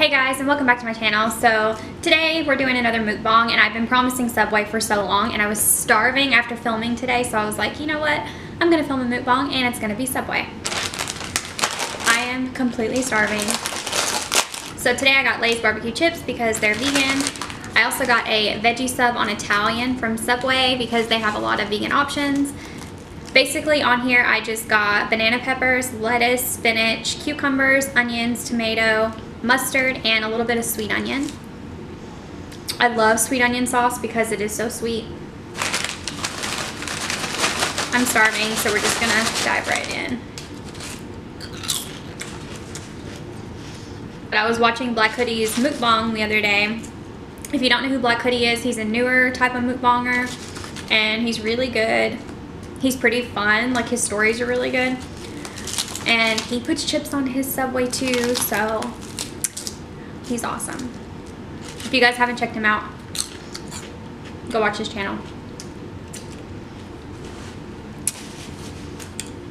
Hey guys and welcome back to my channel. So today we're doing another mukbang and I've been promising Subway for so long and I was starving after filming today so I was like you know what I'm gonna film a mukbang and it's gonna be Subway. I am completely starving. So today I got Lay's barbecue chips because they're vegan. I also got a veggie sub on Italian from Subway because they have a lot of vegan options. Basically on here I just got banana peppers, lettuce, spinach, cucumbers, onions, tomato, mustard, and a little bit of sweet onion. I love sweet onion sauce because it is so sweet. I'm starving, so we're just gonna dive right in. But I was watching Black Hoodie's mukbang the other day. If you don't know who Black Hoodie is, he's a newer type of mukbanger, and he's really good. He's pretty fun, like his stories are really good. And he puts chips on his Subway too, so He's awesome. If you guys haven't checked him out, go watch his channel.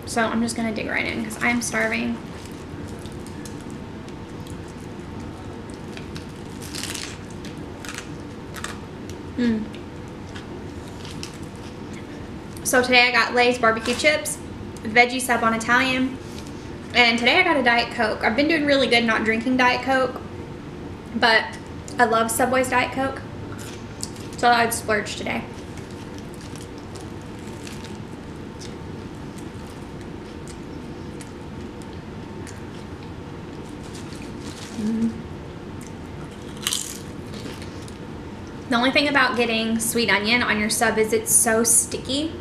So I'm just to dig right in because I am starving. Hmm. So today I got Lay's barbecue chips, veggie sub on Italian, and today I got a Diet Coke. I've been doing really good not drinking Diet Coke, but I love Subway's Diet Coke. So I'd splurge today. Mm. The only thing about getting sweet onion on your sub is it's so sticky.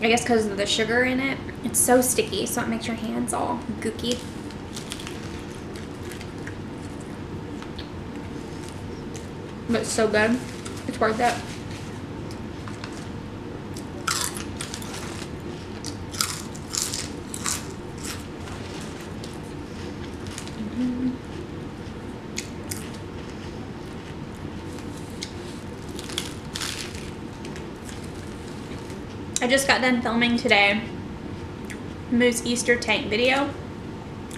I guess because of the sugar in it. It's so sticky, so it makes your hands all gooky. But it's so good. It's worth it. I just got done filming today Moo's Easter tank video.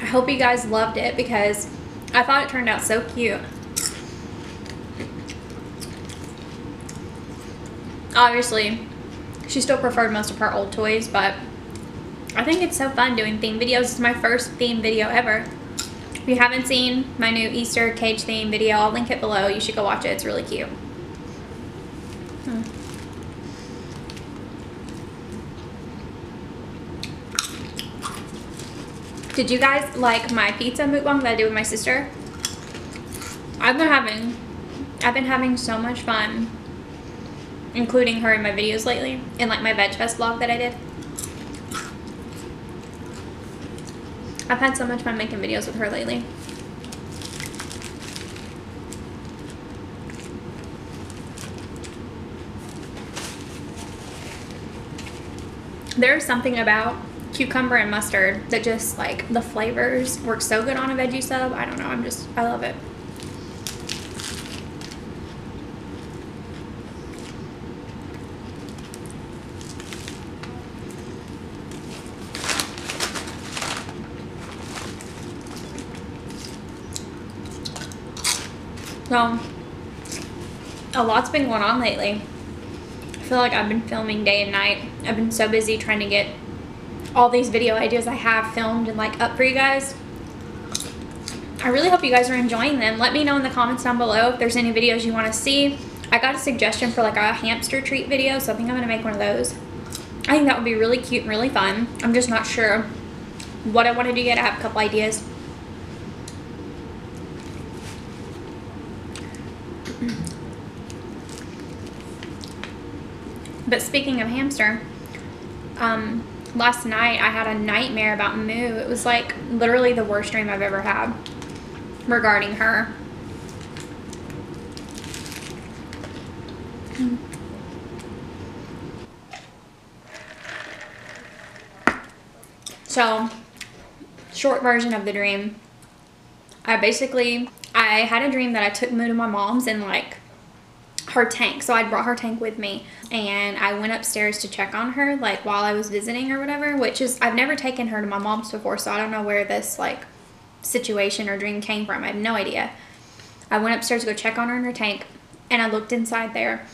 I hope you guys loved it because I thought it turned out so cute. Obviously she still preferred most of her old toys but I think it's so fun doing theme videos. It's my first theme video ever. If you haven't seen my new Easter cage theme video, I'll link it below. You should go watch it. It's really cute. Hmm. Did you guys like my pizza mukbang that I did with my sister? I've been having I've been having so much fun including her in my videos lately in like my Veg Fest vlog that I did. I've had so much fun making videos with her lately. There's something about cucumber and mustard that just like the flavors work so good on a veggie sub. I don't know. I'm just, I love it. So, a lot's been going on lately. I feel like I've been filming day and night. I've been so busy trying to get all these video ideas I have filmed and like up for you guys. I really hope you guys are enjoying them. Let me know in the comments down below if there's any videos you want to see. I got a suggestion for like a hamster treat video, so I think I'm going to make one of those. I think that would be really cute and really fun. I'm just not sure what I want to do yet. I have a couple ideas. But speaking of hamster, um, last night I had a nightmare about Moo. It was like literally the worst dream I've ever had regarding her. So, short version of the dream. I basically, I had a dream that I took Moo to my mom's and like her tank. So I brought her tank with me and I went upstairs to check on her like while I was visiting or whatever, which is I've never taken her to my mom's before, so I don't know where this like situation or dream came from. I have no idea. I went upstairs to go check on her in her tank and I looked inside there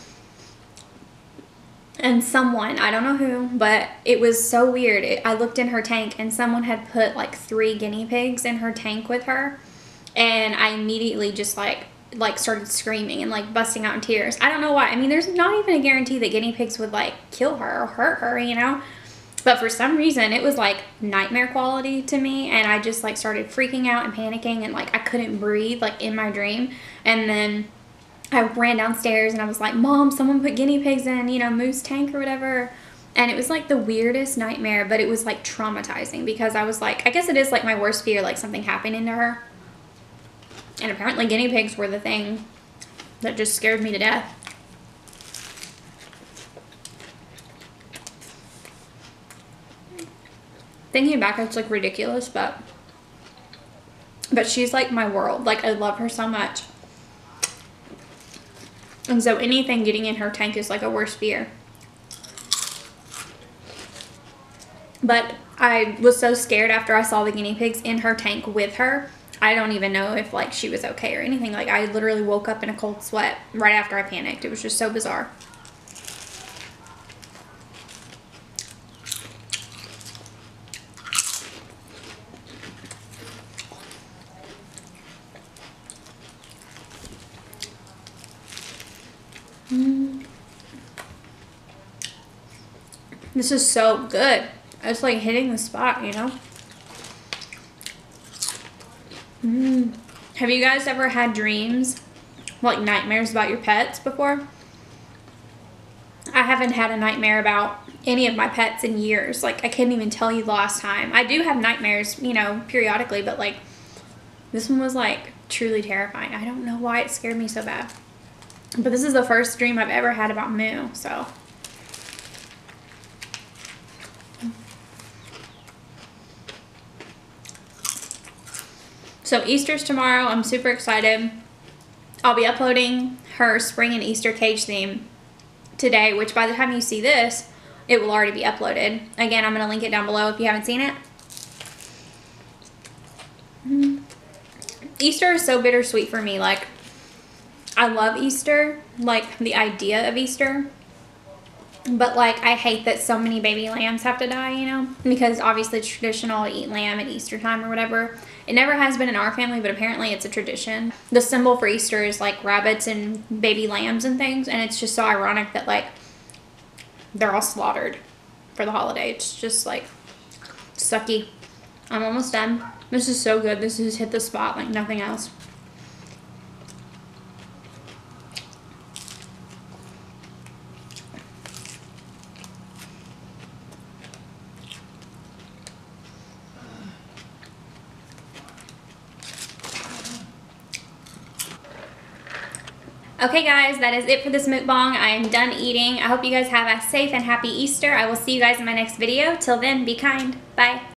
and someone, I don't know who, but it was so weird. It, I looked in her tank and someone had put like three guinea pigs in her tank with her. And I immediately just like like started screaming and like busting out in tears. I don't know why. I mean, there's not even a guarantee that guinea pigs would like kill her or hurt her, you know? But for some reason, it was like nightmare quality to me. And I just like started freaking out and panicking and like I couldn't breathe like in my dream. And then I ran downstairs and I was like, Mom, someone put guinea pigs in, you know, Moo's tank or whatever. And it was like the weirdest nightmare, but it was like traumatizing because I was like, I guess it is like my worst fear, like something happening to her. And apparently guinea pigs were the thing that just scared me to death. Thinking back, it's like ridiculous, but but she's like my world. Like I love her so much. And so anything getting in her tank is like a worst fear. But I was so scared after I saw the guinea pigs in her tank with her I don't even know if like she was okay or anything. Like I literally woke up in a cold sweat right after I panicked. It was just so bizarre. Mm. This is so good. It's like hitting the spot, you know? Mm. Have you guys ever had dreams, like nightmares about your pets before? I haven't had a nightmare about any of my pets in years. Like, I can't even tell you the last time. I do have nightmares, you know, periodically, but like, this one was like truly terrifying. I don't know why it scared me so bad. But this is the first dream I've ever had about Moo, so So Easter's tomorrow. I'm super excited. I'll be uploading her spring and Easter cage theme today, which by the time you see this, it will already be uploaded. Again, I'm going to link it down below if you haven't seen it. Easter is so bittersweet for me. Like, I love Easter, like the idea of Easter. But like, I hate that so many baby lambs have to die, you know? Because obviously it's traditional to eat lamb at Easter time or whatever. It never has been in our family, but apparently it's a tradition. The symbol for Easter is like rabbits and baby lambs and things. And it's just so ironic that like, they're all slaughtered for the holiday. It's just like, sucky. I'm almost done. This is so good. This has hit the spot like nothing else. Okay guys, that is it for this mukbang. I am done eating. I hope you guys have a safe and happy Easter. I will see you guys in my next video. Till then, be kind. Bye.